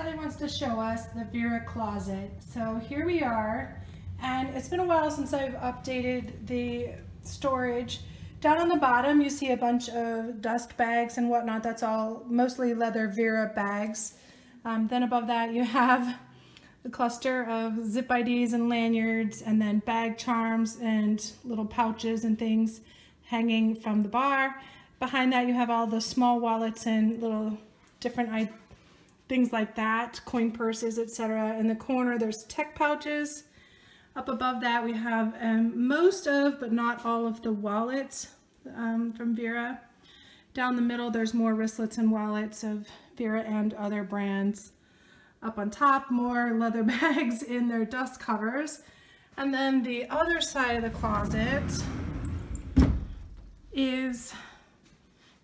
Kelly wants to show us the Vera closet. So here we are, and it's been a while since I've updated the storage. Down on the bottom, you see a bunch of dust bags and whatnot. That's all mostly leather Vera bags. Um, then above that, you have a cluster of zip IDs and lanyards, and then bag charms and little pouches and things hanging from the bar. Behind that, you have all the small wallets and little different things like that, coin purses, etc. In the corner, there's tech pouches. Up above that, we have um, most of, but not all of the wallets um, from Vera. Down the middle, there's more wristlets and wallets of Vera and other brands. Up on top, more leather bags in their dust covers. And then the other side of the closet is,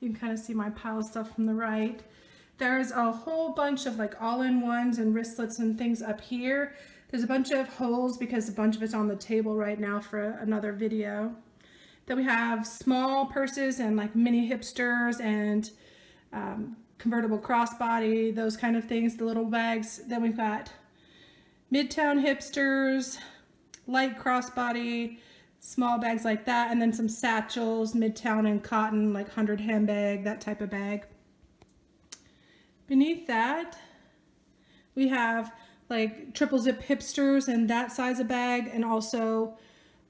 you can kind of see my pile of stuff from the right. There's a whole bunch of like all-in-ones and wristlets and things up here. There's a bunch of holes because a bunch of it's on the table right now for another video. Then we have small purses and like mini hipsters and um, convertible crossbody, those kind of things, the little bags. Then we've got Midtown hipsters, light crossbody, small bags like that, and then some satchels, Midtown and cotton, like 100 handbag, that type of bag. Beneath that, we have like triple zip hipsters and that size of bag and also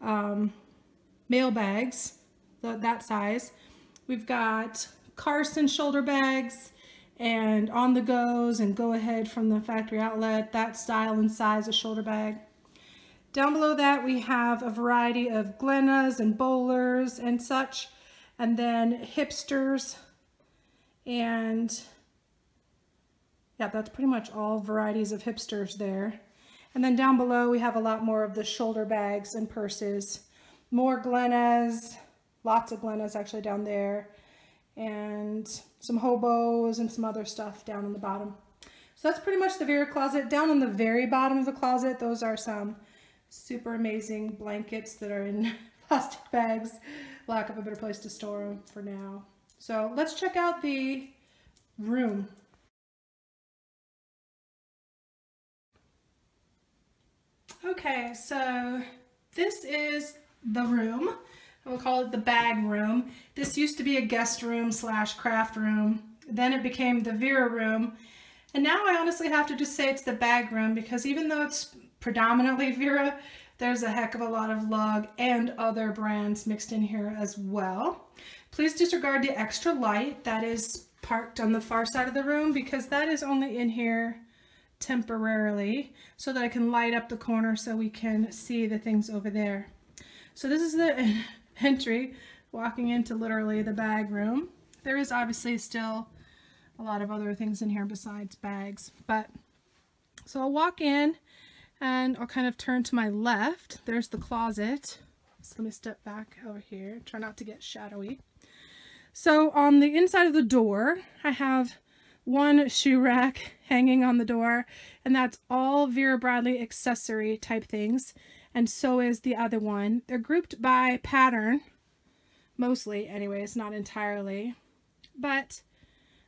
um, mail bags, that size. We've got Carson shoulder bags and on the goes and go ahead from the factory outlet, that style and size of shoulder bag. Down below that we have a variety of Glennas and bowlers and such and then hipsters and yeah, that's pretty much all varieties of hipsters there. And then down below, we have a lot more of the shoulder bags and purses. More Glennas, lots of Glennas actually down there. And some hobos and some other stuff down on the bottom. So that's pretty much the Vera closet. Down on the very bottom of the closet, those are some super amazing blankets that are in plastic bags. Lack of a better place to store them for now. So let's check out the room. Okay, so this is the room. We'll call it the bag room. This used to be a guest room slash craft room. Then it became the Vera room. And now I honestly have to just say it's the bag room because even though it's predominantly Vera, there's a heck of a lot of lug and other brands mixed in here as well. Please disregard the extra light that is parked on the far side of the room because that is only in here temporarily so that I can light up the corner so we can see the things over there. So this is the entry walking into literally the bag room. There is obviously still a lot of other things in here besides bags, but so I'll walk in and I'll kind of turn to my left. There's the closet. So let me step back over here, try not to get shadowy. So on the inside of the door, I have one shoe rack hanging on the door, and that's all Vera Bradley accessory type things. And so is the other one. They're grouped by pattern, mostly anyways, not entirely. But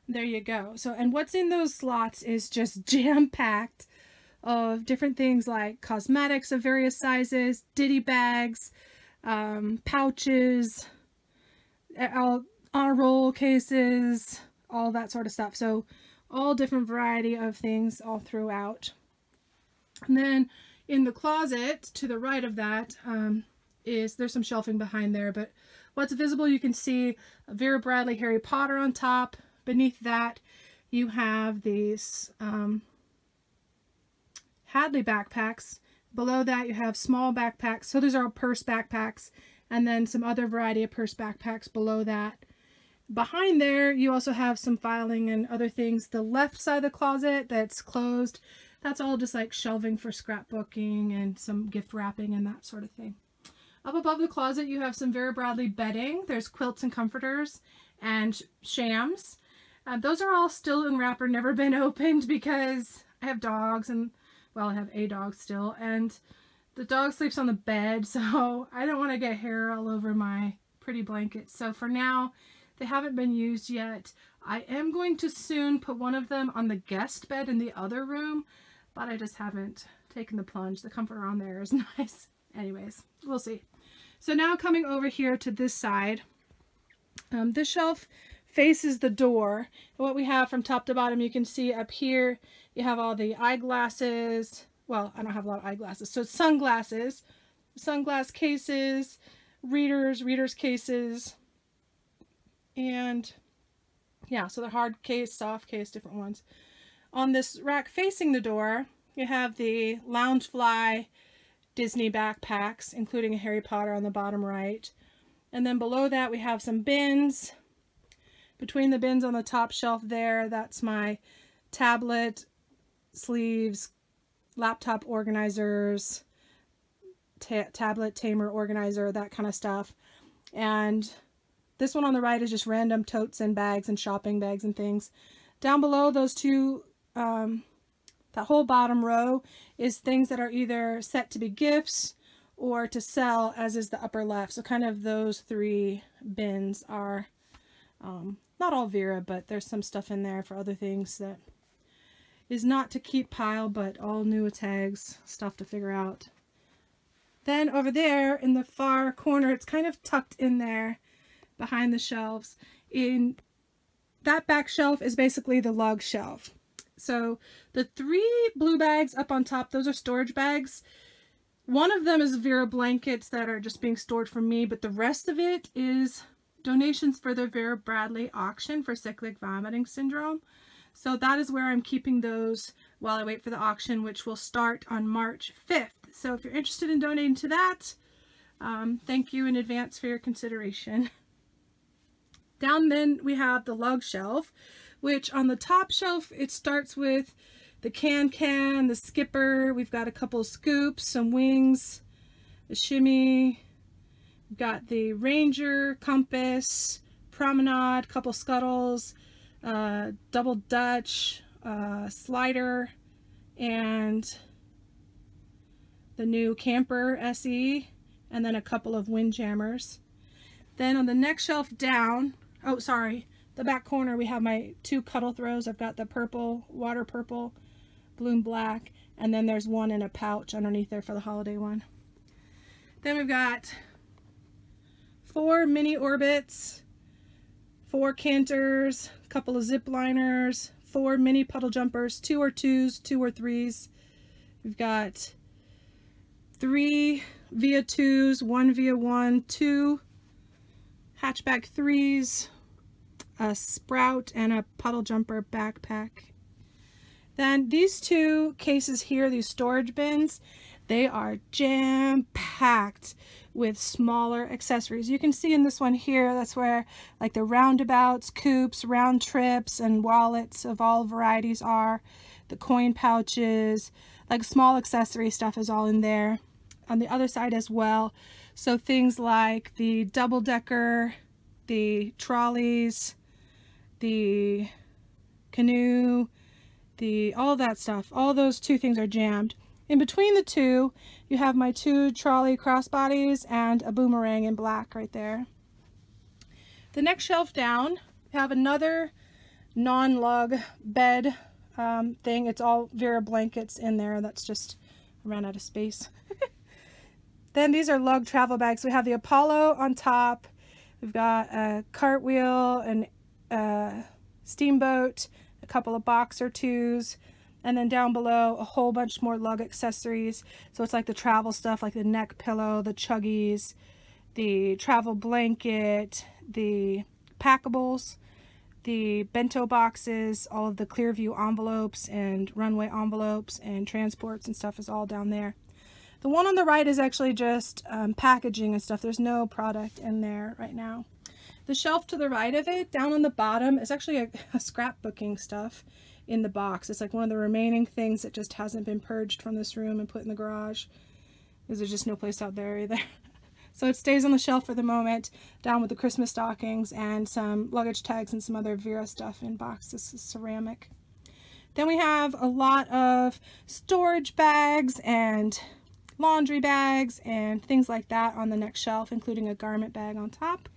there you go. So, and what's in those slots is just jam-packed of different things like cosmetics of various sizes, ditty bags, um, pouches, on a roll cases, all that sort of stuff. So all different variety of things all throughout. And then in the closet to the right of that um, is there's some shelving behind there, but what's visible you can see Vera Bradley Harry Potter on top. Beneath that you have these um, Hadley backpacks. Below that you have small backpacks. So these are purse backpacks and then some other variety of purse backpacks below that. Behind there, you also have some filing and other things. The left side of the closet that's closed, that's all just like shelving for scrapbooking and some gift wrapping and that sort of thing. Up above the closet, you have some Vera Bradley bedding. There's quilts and comforters and shams. Uh, those are all still in wrapper, never been opened because I have dogs and, well, I have a dog still, and the dog sleeps on the bed, so I don't want to get hair all over my pretty blankets. So for now, they haven't been used yet. I am going to soon put one of them on the guest bed in the other room, but I just haven't taken the plunge. The comforter on there is nice. Anyways, we'll see. So now coming over here to this side, um, this shelf faces the door. What we have from top to bottom, you can see up here, you have all the eyeglasses. Well, I don't have a lot of eyeglasses. So sunglasses, sunglass cases, readers, readers cases, and yeah, so the hard case, soft case, different ones. On this rack facing the door, you have the Loungefly Disney backpacks, including a Harry Potter on the bottom right. And then below that we have some bins. Between the bins on the top shelf there, that's my tablet, sleeves, laptop organizers, ta tablet tamer organizer, that kind of stuff. And this one on the right is just random totes and bags and shopping bags and things. Down below those two, um, that whole bottom row is things that are either set to be gifts or to sell, as is the upper left. So kind of those three bins are um, not all Vera, but there's some stuff in there for other things that is not to keep pile, but all new tags, stuff to figure out. Then over there in the far corner, it's kind of tucked in there behind the shelves. In that back shelf is basically the lug shelf. So the three blue bags up on top, those are storage bags. One of them is Vera blankets that are just being stored for me, but the rest of it is donations for the Vera Bradley auction for cyclic vomiting syndrome. So that is where I'm keeping those while I wait for the auction, which will start on March 5th. So if you're interested in donating to that, um, thank you in advance for your consideration. Down then we have the lug shelf, which on the top shelf, it starts with the can-can, the skipper. We've got a couple scoops, some wings, the shimmy. We've got the ranger, compass, promenade, couple scuttles, uh, double dutch, uh, slider, and the new camper SE, and then a couple of windjammers. Then on the next shelf down, Oh, sorry. The back corner, we have my two cuddle throws. I've got the purple, water purple, bloom black, and then there's one in a pouch underneath there for the holiday one. Then we've got four mini orbits, four canters, a couple of zip liners, four mini puddle jumpers, two or twos, two or threes. We've got three via twos, one via one, two hatchback threes, a sprout and a puddle jumper backpack. Then these two cases here, these storage bins, they are jam-packed with smaller accessories. You can see in this one here, that's where like the roundabouts, coupes, round trips, and wallets of all varieties are. The coin pouches, like small accessory stuff is all in there. On the other side as well. So things like the double-decker, the trolleys, the canoe, the all that stuff. All those two things are jammed. In between the two, you have my two trolley crossbodies and a boomerang in black right there. The next shelf down, have another non-lug bed um, thing. It's all Vera blankets in there. That's just, I ran out of space. then these are lug travel bags. We have the Apollo on top. We've got a cartwheel, and a steamboat, a couple of boxer twos, and then down below a whole bunch more lug accessories. So it's like the travel stuff like the neck pillow, the chuggies, the travel blanket, the packables, the bento boxes, all of the Clearview envelopes and runway envelopes and transports and stuff is all down there. The one on the right is actually just um, packaging and stuff. There's no product in there right now. The shelf to the right of it, down on the bottom, is actually a, a scrapbooking stuff in the box. It's like one of the remaining things that just hasn't been purged from this room and put in the garage. Because there's just no place out there either. so it stays on the shelf for the moment, down with the Christmas stockings and some luggage tags and some other Vera stuff in boxes, ceramic. Then we have a lot of storage bags and laundry bags and things like that on the next shelf, including a garment bag on top.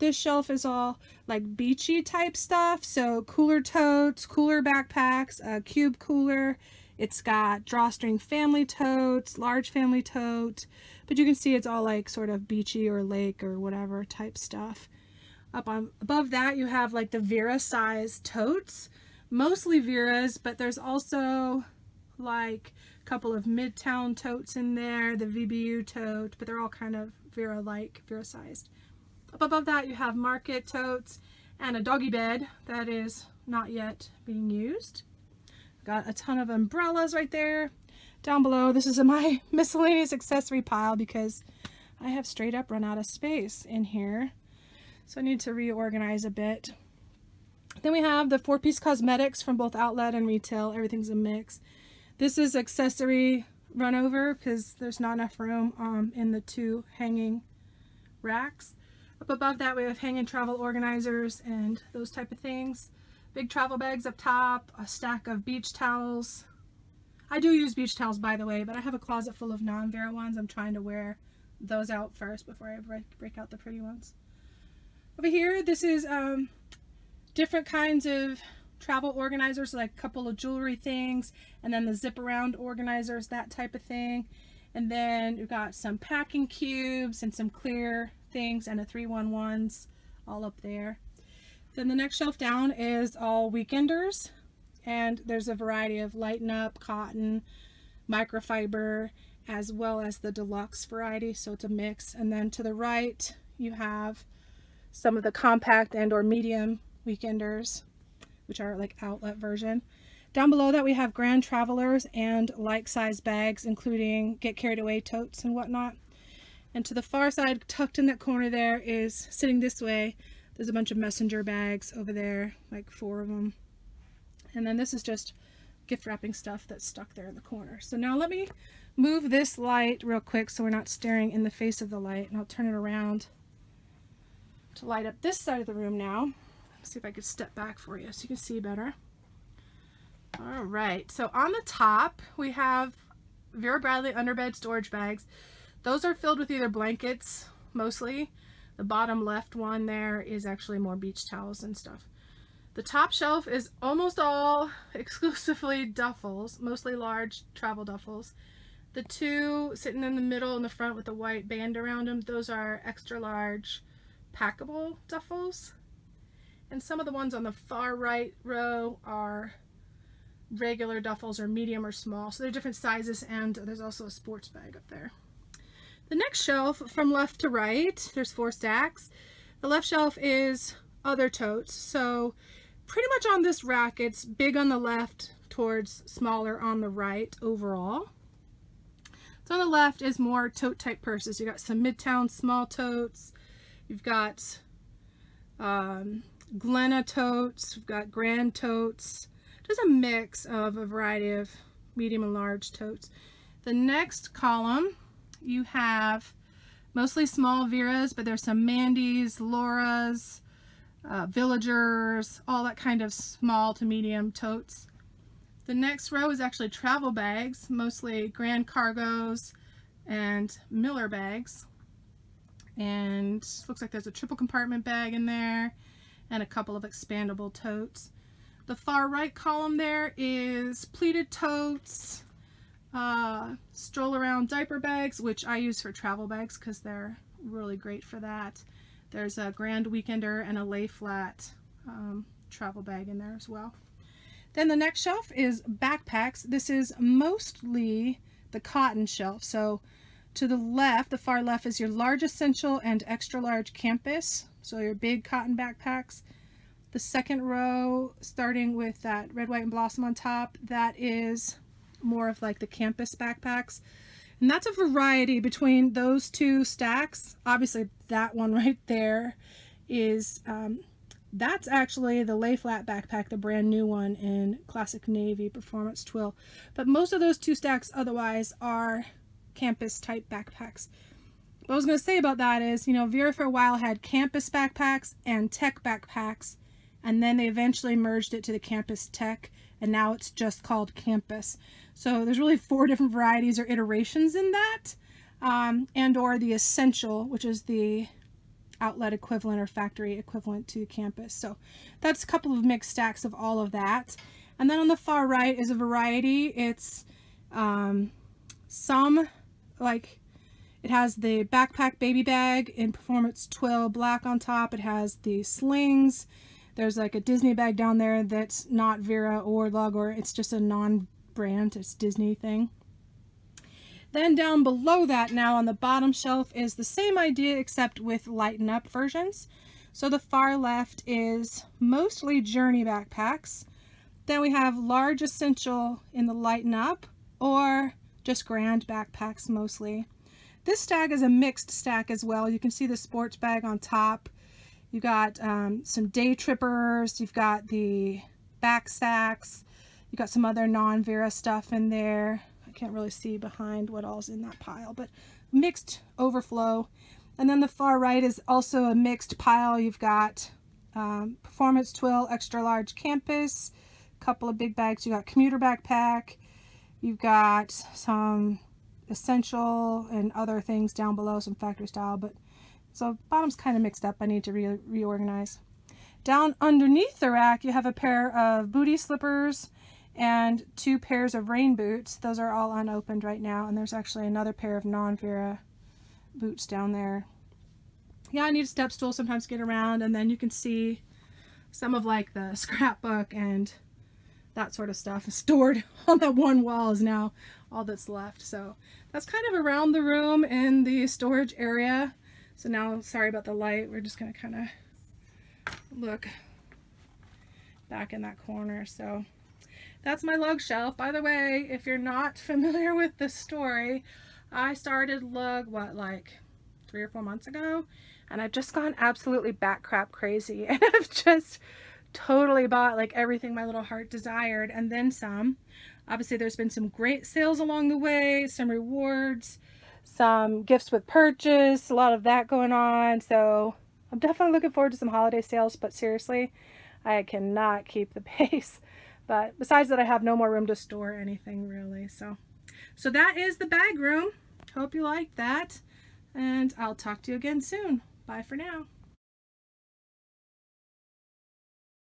This shelf is all like beachy type stuff. So cooler totes, cooler backpacks, a cube cooler. It's got drawstring family totes, large family tote, but you can see it's all like sort of beachy or lake or whatever type stuff. Up on above that you have like the Vera size totes, mostly Vera's, but there's also like a couple of Midtown totes in there, the VBU tote, but they're all kind of Vera-like, Vera-sized. Up above that you have market totes and a doggy bed that is not yet being used. Got a ton of umbrellas right there. Down below, this is my miscellaneous accessory pile because I have straight up run out of space in here. So I need to reorganize a bit. Then we have the four-piece cosmetics from both outlet and retail. Everything's a mix. This is accessory run over because there's not enough room um, in the two hanging racks. Up above that we have hanging travel organizers and those type of things. Big travel bags up top, a stack of beach towels. I do use beach towels by the way, but I have a closet full of non-Vera ones. I'm trying to wear those out first before I break, break out the pretty ones. Over here, this is um, different kinds of travel organizers, like a couple of jewelry things, and then the zip around organizers, that type of thing. And then we've got some packing cubes and some clear things and a 311s all up there. Then the next shelf down is all weekenders and there's a variety of lighten up, cotton, microfiber, as well as the deluxe variety, so it's a mix. And then to the right you have some of the compact and or medium weekenders, which are like outlet version. Down below that we have grand travelers and like size bags, including get carried away totes and whatnot. And to the far side, tucked in that corner there is, sitting this way, there's a bunch of messenger bags over there, like four of them. And then this is just gift wrapping stuff that's stuck there in the corner. So now let me move this light real quick so we're not staring in the face of the light. And I'll turn it around to light up this side of the room now. Let's see if I can step back for you so you can see better. All right, so on the top we have Vera Bradley underbed storage bags. Those are filled with either blankets, mostly. The bottom left one there is actually more beach towels and stuff. The top shelf is almost all exclusively duffels, mostly large travel duffels. The two sitting in the middle in the front with the white band around them, those are extra large packable duffels. And some of the ones on the far right row are regular duffels or medium or small. So they're different sizes and there's also a sports bag up there. The next shelf from left to right, there's four stacks. The left shelf is other totes. So pretty much on this rack, it's big on the left towards smaller on the right overall. So on the left is more tote type purses. You got some Midtown small totes. You've got um, Glenna totes. You've got Grand totes. Just a mix of a variety of medium and large totes. The next column you have mostly small Veras, but there's some Mandy's, Laura's, uh, Villagers, all that kind of small to medium totes. The next row is actually travel bags, mostly Grand Cargos and Miller bags. And looks like there's a triple compartment bag in there and a couple of expandable totes. The far right column there is pleated totes, uh, stroll around diaper bags, which I use for travel bags because they're really great for that. There's a Grand Weekender and a lay flat um, travel bag in there as well. Then the next shelf is backpacks. This is mostly the cotton shelf. So to the left, the far left is your large essential and extra large campus. So your big cotton backpacks. The second row, starting with that red, white, and blossom on top, that is more of like the campus backpacks. And that's a variety between those two stacks. Obviously that one right there is, um, that's actually the lay flat backpack, the brand new one in Classic Navy Performance Twill. But most of those two stacks otherwise are campus type backpacks. What I was going to say about that is, you know, Vera for a while had campus backpacks and tech backpacks, and then they eventually merged it to the campus tech, and now it's just called campus. So there's really four different varieties or iterations in that, um, and or the essential, which is the outlet equivalent or factory equivalent to campus. So that's a couple of mixed stacks of all of that. And then on the far right is a variety. It's um, some like it has the backpack baby bag in Performance Twill black on top. It has the slings. There's like a Disney bag down there that's not Vera or Lug or it's just a non-brand, it's Disney thing. Then down below that now on the bottom shelf is the same idea except with lighten up versions. So the far left is mostly Journey backpacks. Then we have large essential in the lighten up or just grand backpacks mostly. This stack is a mixed stack as well. You can see the sports bag on top. You got um, some day trippers. You've got the back sacks. You got some other non-Vera stuff in there. I can't really see behind what all's in that pile, but mixed overflow. And then the far right is also a mixed pile. You've got um, Performance Twill Extra Large Campus, a couple of big bags. You got commuter backpack. You've got some essential and other things down below, some factory style, but so bottom's kind of mixed up. I need to re reorganize. Down underneath the rack, you have a pair of booty slippers and two pairs of rain boots. Those are all unopened right now, and there's actually another pair of non-Vera boots down there. Yeah, I need a step stool sometimes to get around, and then you can see some of like the scrapbook and that sort of stuff stored on that one wall is now all that's left. So that's kind of around the room in the storage area. So now, sorry about the light, we're just to kind of look back in that corner. So that's my lug shelf. By the way, if you're not familiar with the story, I started lug, what, like three or four months ago? And I've just gone absolutely back crap crazy. And I've just totally bought like everything my little heart desired and then some. Obviously there's been some great sales along the way, some rewards, some gifts with purchase, a lot of that going on. So I'm definitely looking forward to some holiday sales, but seriously, I cannot keep the pace. But besides that, I have no more room to store anything really. So, so that is the bag room. Hope you liked that. And I'll talk to you again soon. Bye for now.